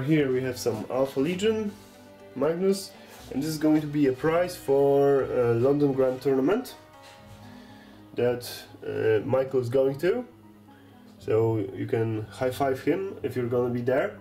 here we have some Alpha Legion, Magnus, and this is going to be a prize for a London Grand Tournament that uh, Michael is going to. So you can high five him if you're gonna be there.